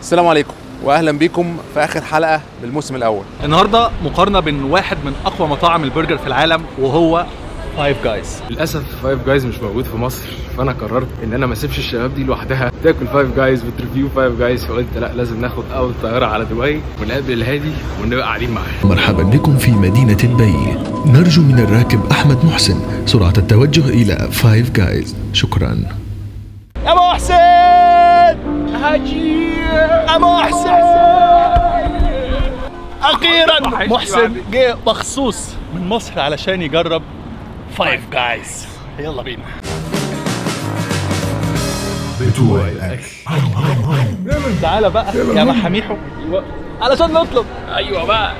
السلام عليكم واهلا بيكم في آخر حلقة بالموسم الأول. النهارده مقارنة بين واحد من أقوى مطاعم البرجر في العالم وهو Five Guys للأسف Five Guys مش موجود في مصر فأنا قررت إن أنا ما أسيبش الشباب دي لوحدها. تاكل Five Guys وت review Five Guys فقلت لأ لازم ناخد أول طيارة على دبي ونقابل الهادي ونبقى قاعدين معاه. مرحبا بكم في مدينة دبي. نرجو من الراكب أحمد محسن سرعة التوجه إلى Five Guys شكرا. يا محسن! هاجي يا محسن أخيرا محسن جه مخصوص من مصر علشان يجرب فايف جايز يلا بينا. تعالى بقى. يا محاميحو. علشان نطلب. أيوه بقى.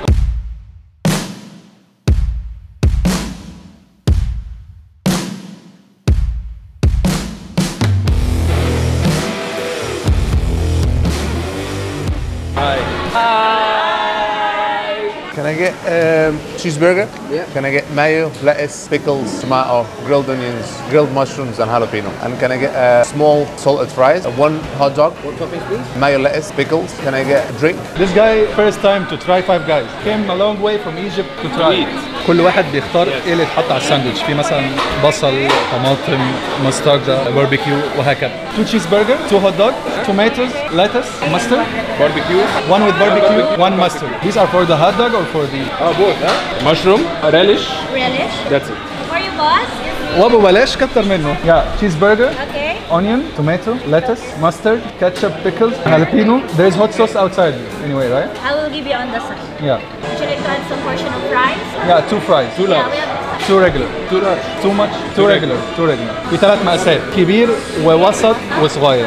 get um, cheeseburger? Yeah. Can I get mayo, lettuce, pickles, tomato, grilled onions, grilled mushrooms, and jalapeno? And can I get uh, small salted fries, uh, one hot dog, what toppings please? Mayo, lettuce, pickles. Can I get a drink? This guy first time to try five guys came a long way from Egypt to try it كل واحد بيختار ايه اللي يتحط على الساندوتش في مثلا بصل طماطم مستردة باربيكيو وهكذا two cheeseburger two hot dog tomatoes lettuce mustard باربيكيو one with barbecue one mustard these are for the hot dog or for the اه بوث ها مشروم ريليش Relish. ذاتس ات For you, boss. وابو بلاش كتر منه yeah cheeseburger Okay. onion tomato lettuce mustard ketchup pickles jalapeno there's hot sauce outside anyway right I will give you on the side. yeah Would you like to add some portion of fries? yeah two fries two Yeah, we have two regular تو لارج too much too regular too regular في ثلاث مقاسات كبير ووسط وصغير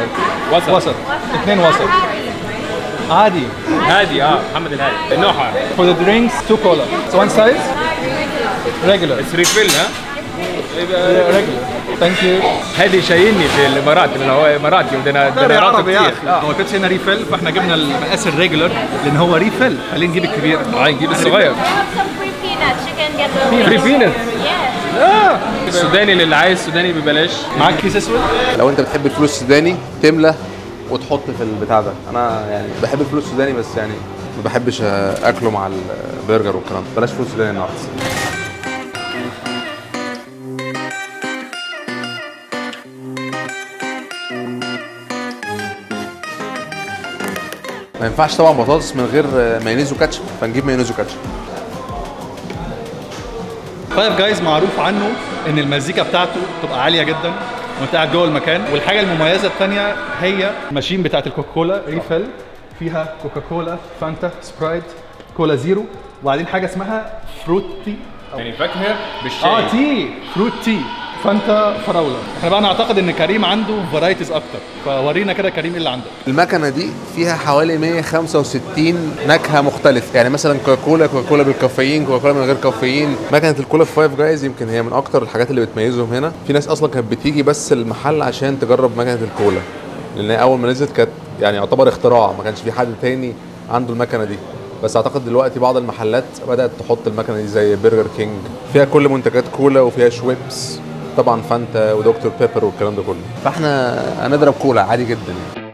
وسط. وسط اثنين وسط How عادي هادي آه محمد الهادي. نوعها for the drinks two cola. So one size? Regular. بس refill ها؟ Regular. Thank you. هادي شايلني في الإمارات لأن هو إماراتي ده أنا عربي يا. أخي. هو كنت هنا refill فإحنا جبنا المقاس ال regular لأن هو refill خلينا نجيب الكبير. آه نجيب الصغير. We have some free peanuts. You can get the Free peanuts? Yes. السوداني للي عايز سوداني ببلاش. معاك كيس أسود؟ لو أنت بتحب الفلوس السوداني تملى. وتحط في البتاع ده. أنا يعني بحب الفلوس السوداني بس يعني ما بحبش أكله مع البرجر والكلام ده. بلاش فلوس سوداني النهارده. ما ينفعش طبعا بطاطس من غير مايونيز وكاتشب. فنجيب مايونيز وكاتشب. Five Guys معروف عنه إن المزيكا بتاعته تبقى عالية جدا. وانت قاعد جوه المكان. والحاجة المميزة الثانية هي ال machine بتاعت الكوكاكولا refill فيها كوكاكولا فانتا سبرايت كولا زيرو. وبعدين حاجة اسمها fruit tea. يعني فاكهه بالشاي. آه tea fruit tea فانتا فراولة. إحنا بقى نعتقد إن كريم عنده varieties أكتر. فورينا كده كريم إيه اللي عندك. المكنة دي فيها حوالي 165 نكهة مختلفة. يعني مثلا كوكاكولا كوكاكولا بالكافيين كوكاكولا من غير كافيين. مكنة الكولا Five Guys يمكن هي من أكتر الحاجات اللي بتميزهم هنا. في ناس أصلا كانت بتيجي بس المحل عشان تجرب مكنة الكولا. لأن أول ما نزلت كانت يعني يعتبر اختراع. ما كانش في حد تاني عنده المكنة دي. بس أعتقد دلوقتي بعض المحلات بدأت تحط المكنة دي زي برجر كينج. فيها كل منتجات كولا وفيها شويبس. طبعا فانتا ودكتور بيبر والكلام ده كله فاحنا هنضرب كولا عادي جدا يعني.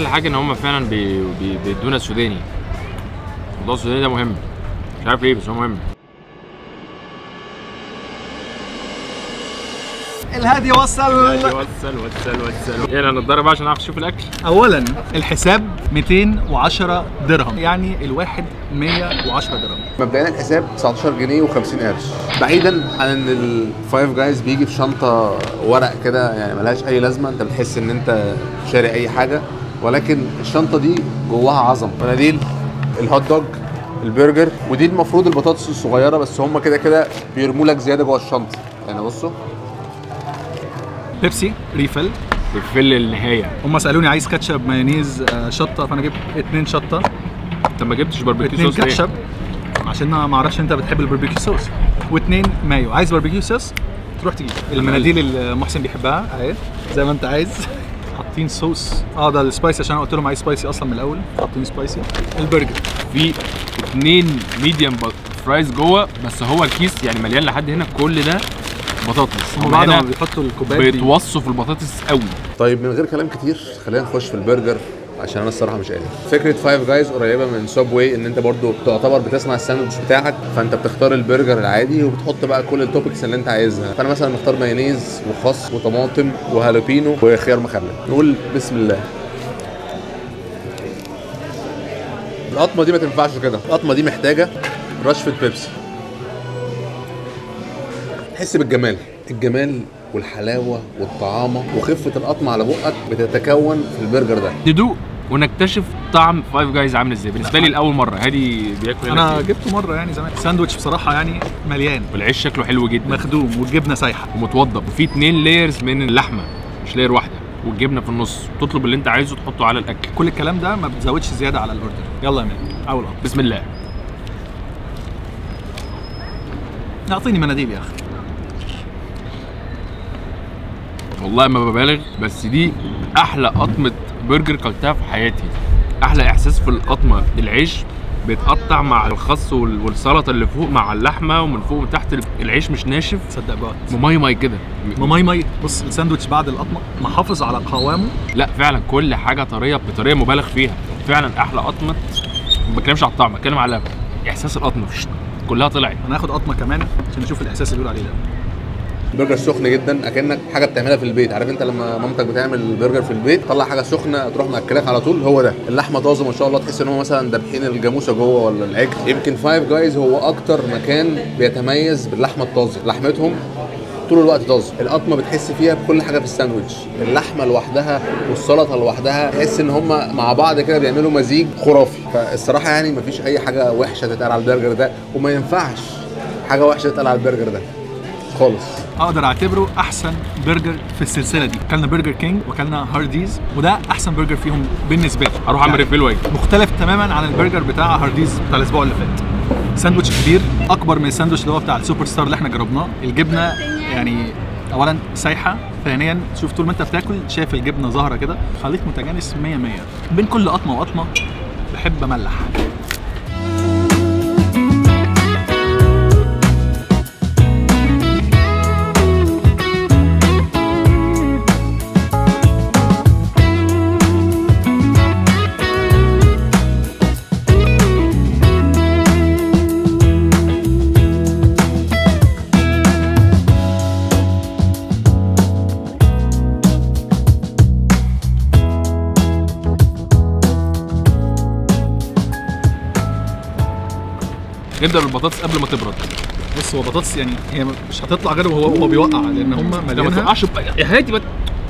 أحلى حاجة إن هم فعلا بي... بي... بيدونا سوداني الموضوع السوداني ده مهم. مش عارف ليه بس هو مهم. الهادي وصل. وصل وصل وصل. يعني هنتضرب عشان نعرف نشوف الأكل. اولا الحساب 210 درهم. يعني الواحد 110 درهم. مبدئيا الحساب 19 جنيه و50 قرش. بعيدا عن إن ال Five Guys بيجي في شنطة ورق كده يعني ملهاش أي لازمة. أنت بتحس إن أنت شاري أي حاجة. ولكن الشنطة دي جواها عظم. مناديل الهوت دوج البرجر ودي المفروض البطاطس الصغيرة بس هم كده كده بيرموا لك زيادة جوه الشنطة. يعني بصوا. بيبسي refill. بفل النهاية. هم سألوني عايز كاتشب مايونيز آه، شطة فأنا جبت اتنين شطة. أنت ما جبتش barbecue sauce ليه؟ كاتشب عشان ما أعرفش أنت بتحب ال barbecue sauce واتنين مايو. عايز barbecue sauce تروح تجيب. المناديل اللي محسن بيحبها أهي زي ما أنت عايز. حاطين صوص. آه ده ال spicy عشان أنا قلت لهم عايز spicy أصلا من الأول. حاطين spicy. البرجر. في اتنين medium fries جوه بس هو الكيس يعني مليان لحد هنا. كل ده بطاطس. هم بعد ما بيحطوا الكوبايات بيتوصوا في البطاطس قوي. طيب من غير كلام كتير خلينا نخش في البرجر. عشان أنا الصراحة مش قادر. فكرة Five Guys قريبة من Subway إن أنت برضو تعتبر بتصنع الساندوتش بتاعك فأنت بتختار البرجر العادي وبتحط بقى كل ال toppings اللي أنت عايزها. فأنا مثلا مختار مايونيز وخس وطماطم وهالوبينو وخيار مخلل. نقول بسم الله. القطمة دي ما تنفعش كده. القطمة دي محتاجة رشفه بيبسي. تحس بالجمال. الجمال والحلاوة والطعامة وخفة القطمة على بقك بتتكون في البرجر ده. ندوق ونكتشف طعم Five Guys عامل إزاي. بالنسبة لي لأول مرة. هادي بياكل أنا. جبته مرة يعني زمان. ساندوتش بصراحة يعني مليان. والعيش شكله حلو جدا. مخدوم والجبنة سايحة. ومتوضب. وفي اتنين layers من اللحمة مش layer واحدة. والجبنة في النص. تطلب اللي انت عايزه تحطه على الأكل. كل الكلام ده ما بتزودش زيادة على الأوردر. يلا يا مان. أول قطمه بسم الله. أعطيني مناديل يا أخي. والله ما ببالغ بس دي أحلى قطمة برجر كلتها في حياتي. أحلى إحساس في القطمة. العيش بيتقطع مع الخس وال- والسلطة اللي فوق مع اللحمة ومن فوق وتحت. العيش مش ناشف. تصدق جوعت مميمي كده. ماي ماي بص الساندوتش بعد القطمة محافظ على قوامه. لا فعلا كل حاجة طرية بطريقة مبالغ فيها. فعلا أحلى قطمة. ما بتكلمش على الطعم بتكلم على إحساس القطمة. كلها طلعت. أنا هاخد قطمة كمان عشان نشوف الإحساس اللي بيقول عليه ده. البرجر سخن جدا أكنك حاجة بتعملها في البيت. عارف أنت لما مامتك بتعمل برجر في البيت تطلع حاجة سخنة تروح مأكلك على طول هو ده. اللحمة طازة ما شاء الله تحس إن هم مثلا دابحين الجاموسة جوه ولا العجل. يمكن Five Guys هو أكتر مكان بيتميز باللحمة الطازة. لحمتهم طول الوقت طازة. القطمة بتحس فيها بكل حاجة في الساندوتش اللحمة لوحدها والسلطة لوحدها تحس إن هم مع بعض كده بيعملوا مزيج خرافي. فالصراحة يعني مفيش أي حاجة وحشة تتقال على البرجر ده وما ينفعش حاجة وحشة تتقال على البرجر ده. خالص. أقدر أعتبره أحسن برجر في السلسلة دي. أكلنا برجر كينج وأكلنا هارديز وده أحسن برجر فيهم بالنسبة لي. أروح أعمل refill وأجي. مختلف تماما عن البرجر بتاع هارديز بتاع الأسبوع اللي فات. ساندوتش كبير أكبر من الساندوتش اللي هو بتاع السوبر ستار اللي إحنا جربناه. الجبنة يعني اولا سايحة ثانيا شوف طول ما أنت بتاكل شايف الجبنة ظاهرة كده. خليط متجانس 100 100 بين كل قطمة وقطمة بحب أملح. نبدا بالبطاطس قبل ما تبرد. بص هو بطاطس يعني هي مش هتطلع غير وهو هو بيوقع لأن هم انت ما مليانها توقعش يا هادي بقى.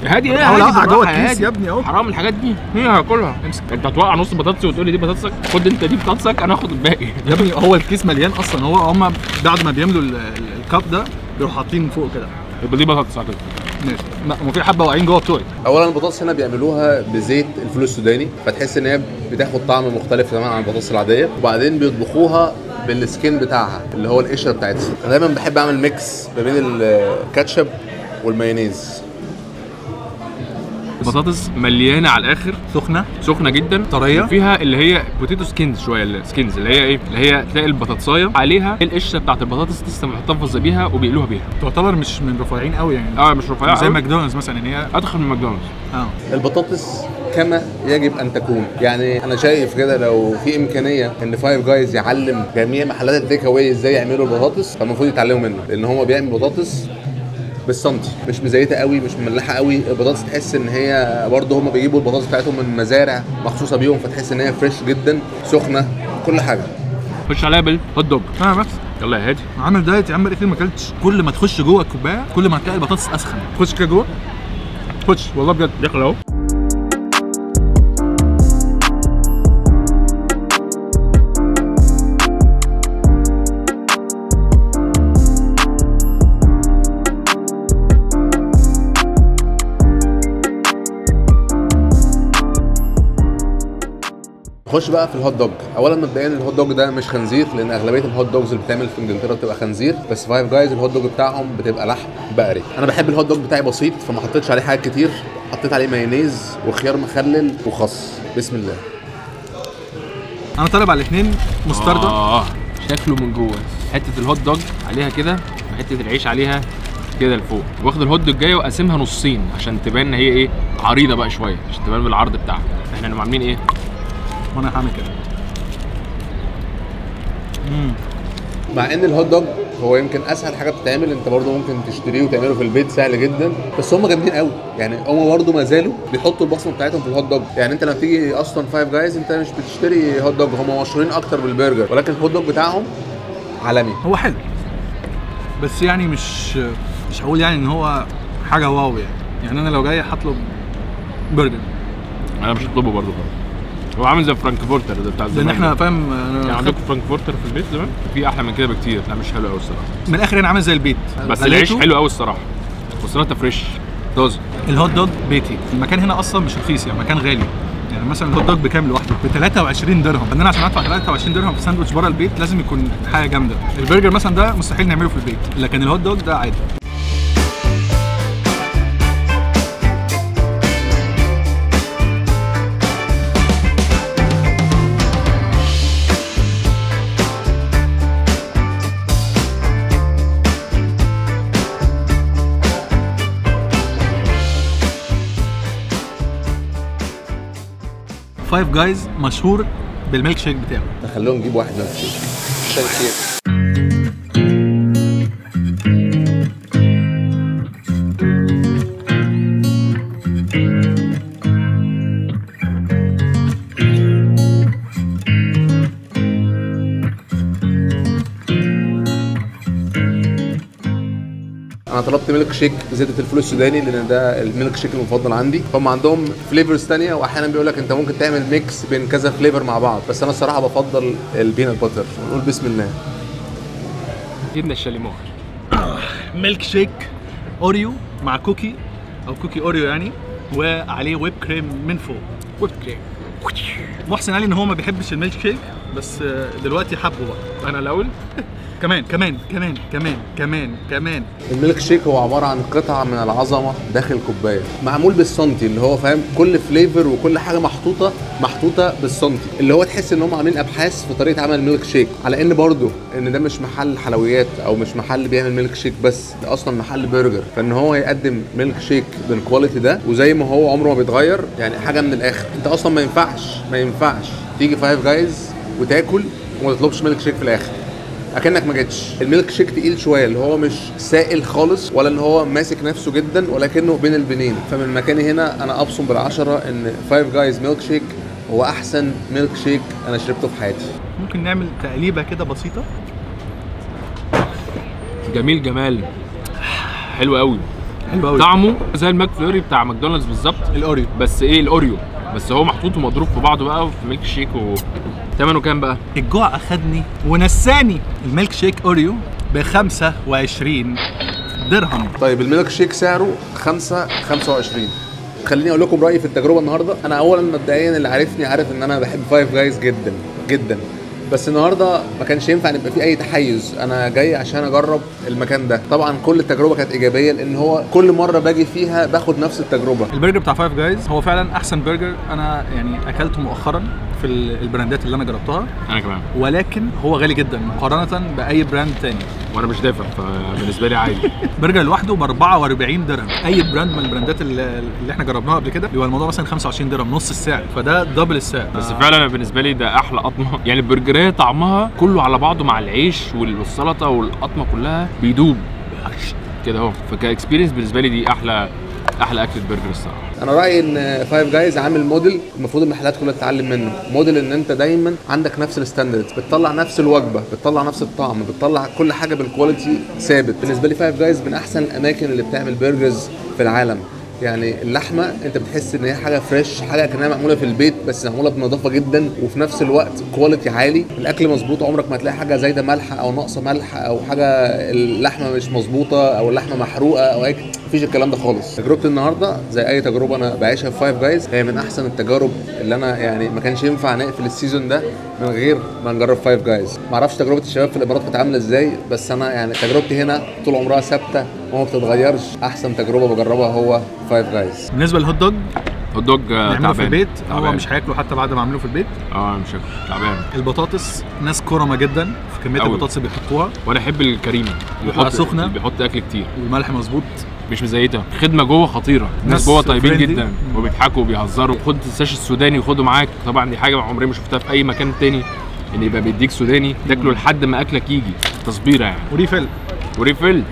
يا هادي إيه يا هادي جوه الكيس. يا ابني أهو. حرام الحاجات دي. هي هاكلها. امسك. انت هتوقع نص بطاطسي وتقول لي دي بطاطسك؟ خد انت دي بطاطسك أنا هاخد الباقي. يا ابني هو الكيس مليان أصلا. هو هم بعد ما بيملوا ال- ال- ال cup ده بيروحوا حاطين فوق كده. يبقى دي بطاطس على كده ماشي. هو في حبة واقعين جوه بتوعي اولا البطاطس هنا بيعملوها بزيت الفول السوداني فتحس إن هي بتاخد طعم مختلف تماما عن البطاطس العادية. وبعدين بيطبخوها بال skin بتاعها اللي هو القشرة بتاعتها. أنا دايما بحب أعمل mix ما بين الكاتشب والمايونيز البطاطس مليانة على الآخر سخنة سخنة جدا طرية. فيها اللي هي potato skins شوية ال skins اللي هي إيه؟ اللي هي تلاقي البطاطساية. عليها القشرة بتاعت البطاطس لسه محتفظه بيها وبيقلوها بيها. تعتبر مش من رفيعين قوي يعني. آه مش رفيعة زي. ماكدونالدز مثلا ان هي أدخل من ماكدونالدز. آه. البطاطس كما يجب أن تكون. يعني أنا شايف كده لو في إمكانية إن Five Guys يعلم جميع محلات التيك اواي إزاي يعملوا البطاطس فالمفروض يتعلموا منه. لأن هو بيعمل بطاطس بالسنتي مش مزيتة قوي مش مملحة قوي. البطاطس تحس إن هي برضه هم بيجيبوا البطاطس بتاعتهم من مزارع مخصوصة بيهم فتحس إن هي fresh جدا سخنة كل حاجة. خش عليها بالهوت دوج آه بس. يلا يا هادي. عامل diet يا عم بقالي كتير ما اكلتش. كل ما تخش جوه الكوباية كل ما تلاقي البطاطس أسخن. خش كده جوه؟ خش والله بجد. داخل أهو. خش بقى في ال hot dog اولا مبدئيا ال hot dog ده مش خنزير لأن أغلبية ال hot dogs اللي بتعمل في إنجلترا بتبقى خنزير. بس Five Guys ال hot dog بتاعهم بتبقى لحم بقري. أنا بحب ال hot dog بتاعي بسيط فما حطيتش عليه حاجات كتير. حطيت عليه مايونيز وخيار مخلل وخس. بسم الله. أنا طالب على الاثنين مستردة. آه. شكله من جوه. حتة ال hot dog عليها كده وحتة العيش عليها كده لفوق. واخد ال hot dog جاية وقاسمها نصين عشان تبان إن هي إيه عريضة بقى شوية عشان تبان بالعرض بتاعها. إحنا عاملين إيه؟ وأنا هعمل كده. مم. مع إن ال hot dog هو يمكن أسهل حاجة بتتعمل أنت برضو ممكن تشتريه وتعمله في البيت سهل جدا بس هم جامدين قوي. يعني هم برضو ما زالوا بيحطوا البصمة بتاعتهم في ال hot dog يعني أنت لما تيجي أصلا Five Guys أنت مش بتشتري hot dog هم مشهورين أكتر بالبرجر ولكن ال hot dog بتاعهم عالمي. هو حلو. بس يعني مش مش هقول يعني إن هو حاجة wow يعني. يعني أنا لو جاي هطلب برجر أنا مش هطلبه برضه خالص. هو عامل زي frankfurter ده بتاع لأن زمان. إحنا ده. فاهم أنا عندكم frankfurter في البيت زمان؟ في أحلى من كده بكتير. لا مش حلو قوي الصراحة. من الآخر أنا عامل زي البيت. بس. العيش حلو قوي الصراحة. والسلطه fresh. طازه ال hot dog بيتي. المكان هنا أصلا مش رخيص يعني مكان غالي. يعني مثلا ال hot dog بكام لوحده؟ ب 23 درهم. فانا عشان ادفع 23 درهم في ساندوتش بره البيت لازم يكون حاجة جامدة. البرجر مثلا ده مستحيل نعمله في البيت. لكن ال hot dog ده عادي. Five Guys مشهور بال milk shake بتاعه. نخليهم نجيب واحد من ال shake milkshake بزبدة الفول السوداني لأن ده الميلك شيك المفضل عندي. هم عندهم flavors تانية وأحيانا بيقول لك أنت ممكن تعمل mix بين كذا flavor مع بعض. بس أنا الصراحة بفضل ال peanut butter نقول بسم الله. جبنا الشاليمو milkshake Oreo مع cookie أو cookie Oreo يعني وعليه whipped cream من فوق. whipped cream محسن قال لي إن هو ما بيحبش الميلك شيك بس آه، دلوقتي حبه بقى. أنا الأول. كمان كمان كمان كمان كمان كمان. الميلك شيك هو عبارة عن قطعة من العظمة داخل كوباية معمول بالسنتي اللي هو فاهم كل flavor وكل حاجة محطوطة محطوطة بالسنتي اللي هو تحس إن هم عاملين أبحاث في طريقة عمل الميلك شيك على إن برضو إن ده مش محل حلويات أو مش محل بيعمل ميلك شيك بس ده أصلا محل برجر فإن هو يقدم milkshake بال quality ده وزي ما هو عمره ما بيتغير يعني حاجة من الآخر. أنت أصلا ما ينفعش ما ينفعش تيجي Five Guys وتاكل وما تطلبش ميلك شيك في الآخر. أكنك ما جيتش. الميلك شيك تقيل شوية اللي هو مش سائل خالص ولا اللي هو ماسك نفسه جدا ولكنه بين البينين. فمن مكاني هنا أنا أبصم بالعشرة إن Five Guys milkshake هو أحسن ميلك شيك أنا شربته في حياتي. ممكن نعمل تقليبة كده بسيطة؟ جميل جمال. حلو قوي حلو قوي طعمه زي ال McFlurry بتاع ماكدونالدز بالظبط. ال Oreo. بس إيه ال Oreo؟ بس هو محطوط ومضروب في بعضه بقى وفي ميلك شيك و ثمنه كام بقى؟ الجوع أخدني ونساني ال milkshake Oreo ب 25 درهم. طيب الميلك شيك سعره 5 25 خليني أقول لكم رأيي في التجربة النهارده. أنا اولا مبدئيا اللي عارفني عارف إن أنا بحب Five Guys جدا جدا. بس النهارده ما كانش ينفع نبقى فيه أي تحيز. أنا جاي عشان أجرب المكان ده. طبعا كل التجربة كانت إيجابية لأن هو كل مرة باجي فيها باخد نفس التجربة. البرجر بتاع Five Guys هو فعلا أحسن برجر أنا يعني أكلته مؤخرا. في ال- البراندات اللي أنا جربتها. أنا كمان. ولكن هو غالي جدا مقارنة بأي brand تاني. وأنا مش دافع فبالنسبة لي عادي. برجر لوحده ب 44 درهم. أي brand من البراندات اللي, إحنا جربناها قبل كده بيبقى الموضوع مثلا 25 درهم نص السعر. فده double السعر. بس فعلا أنا بالنسبة لي ده أحلى قطمه يعني البرجراية طعمها كله على بعضه مع العيش وال- والسلطة والقطمة كلها بيدوب. كده أهو. فك experience بالنسبة لي دي أحلى أحلى اكله برجر الصراحة. أنا رأيي إن Five Guys عامل موديل المفروض المحلات كلها تتعلم منه. موديل إن أنت دايما عندك نفس ال standards بتطلع نفس الوجبة بتطلع نفس الطعم بتطلع كل حاجة بال quality ثابت. بالنسبة لي Five Guys من أحسن الأماكن اللي بتعمل burgers في العالم. يعني اللحمة أنت بتحس إن هي حاجة fresh حاجة كأنها معمولة في البيت بس معمولة بنظافة جدا وفي نفس الوقت quality عالي. الأكل مظبوط عمرك ما تلاقي حاجة زايدة ملح أو ناقصة ملح أو حاجة اللحمة مش مظبوطة أو اللحمة محروقة أو هيك مفيش الكلام ده خالص. تجربتي النهارده زي أي تجربة أنا بعيشها في Five Guys هي من أحسن التجارب اللي أنا يعني ما كانش ينفع نقفل ال season ده من غير ما نجرب Five Guys ما أعرفش تجربة الشباب في الإمارات كانت عاملة إزاي بس أنا يعني تجربتي هنا طول عمرها ثابتة وما بتتغيرش. أحسن تجربة بجربها هو Five Guys بالنسبة لل hot dog hot dog تعبان في البيت؟ هو تعبان. مش هياكله حتى بعد ما عملوه في البيت؟ آه مش هاكل تعبان. البطاطس ناس كرما جدا في كمية أوي. البطاطس اللي بيحطوها. وأنا أحب الكريمة. بيحط سخنة. اللي بيحط أكل كتير. والملح مظبوط. مش مزيته خدمة جوه خطيرة. الناس ناس جوه طيبين. جدا وبيضحكوا وبيهزروا. خد الساش السوداني وخده معاك. طبعا دي حاجة عمري ما شفتها في أي مكان تاني. إن يبقى بيديك سوداني تاكله لحد ما أكلك يجي. تصبيرة يعني. و refill و refill.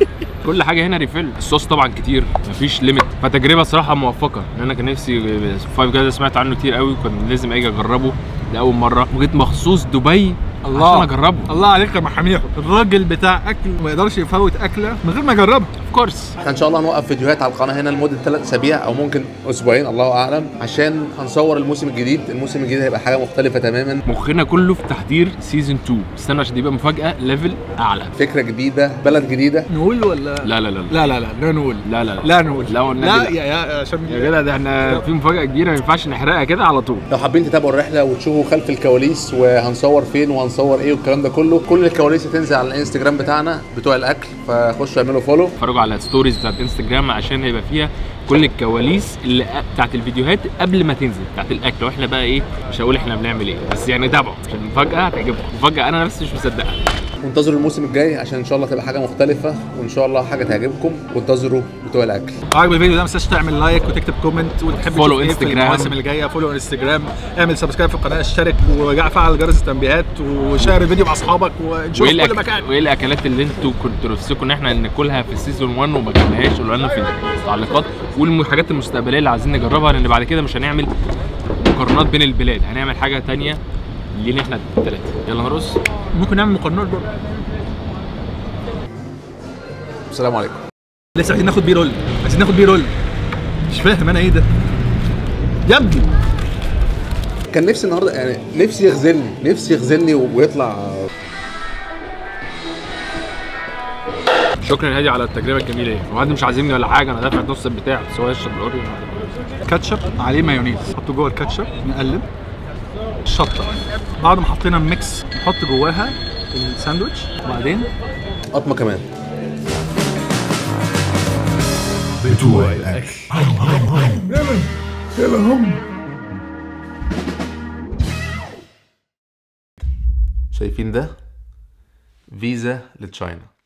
كل حاجة هنا refill. الصوص طبعا كتير. مفيش limit فتجربة صراحة موفقة. لأن أنا كان نفسي Five Guys سمعت عنه كتير قوي وكان لازم أجي أجربه. لاول مرة. وجيت مخصوص دبي عشان أجربه. الله عليك يا محاميح الراجل بتاع أكل ما يقدرش يفوت أكلة من غير ما يجربها. Of course إحنا إن شاء الله هنوقف فيديوهات على القناة هنا لمدة ثلاث أسابيع أو ممكن أسبوعين الله أعلم. عشان هنصور الموسم الجديد الموسم الجديد هيبقى حاجة مختلفة تماما. مخنا كله في تحضير season 2 استنى عشان يبقى مفاجأة level أعلى. فكرة جديدة بلد جديدة. نقول ولا؟ لا لا لا لا. لا لا لا لا نقول. لا لا لا. نقول. لا لا. يا يا عشان يا جدع ده إحنا في مفاجأة كبيرة ما ينفعش نحرقها كده على طول. لو حابين تتابعوا الرحلة وتشوفوا خلف الكواليس وهنصور فين وهنصور إيه والكلام ده كله كل الكواليس هتنزل على الإنستجرام بتاعنا بتوع الأكل فخشوا اعملوا follow اتفرجوا على ال stories بتاعت انستجرام عشان هيبقى فيها كل الكواليس اللي بتاعت الفيديوهات قبل ما تنزل بتاعت الأكل. وإحنا بقى إيه مش هقول إحنا بنعمل إيه بس يعني تابعوا عشان المفاجاه هتعجبكم. مفاجأة أنا نفسي مش مصدقها. وانتظروا الموسم الجاي عشان إن شاء الله تبقى حاجة مختلفة وإن شاء الله حاجة تعجبكم. وانتظروا بتوع الأكل. عاجب الفيديو ده ما تنساش تعمل like وتكتب comment وتحط follow انستجرام. المواسم الجاية. follow انستجرام اعمل subscribe في القناة اشترك وفعل جرس التنبيهات و share الفيديو مع أصحابك ونشوف كل. مكان. وإيه الأكلات اللي أنتوا كنتوا نفسكم إن إحنا ناكلها في ال season 1 وما كلناهاش قولوا لنا في التعليقات؟ والحاجات المستقبلية اللي عايزين نجربها لأن بعد كده مش هنعمل مقارنات بين البلاد. هنعمل حاجة تانية لينا إحنا الثلاثه يلا نرقص ممكن نعمل مقارنات برضه. السلام عليكم. لسه عايزين ناخد B-roll. عايزين ناخد B-roll. مش فاهم أنا إيه ده. يا ابني. كان نفسي النهارده يعني نفسي يغزلني نفسي يغزلني ويطلع. شكرا يا هادي على التجربة الجميلة. دي وهادي مش عازمني ولا حاجة أنا دافع نص البتاع. بس هو يشرب ال Oreo. كاتشب عليه مايونيز. نحطه جوه الكاتشب نقلب. الشطه بعد ما حطينا ال mix نحط جواها الساندوتش وبعدين؟ قطمة كمان. بتوع الأكل شايفين ده؟ فيزا لتشاينا.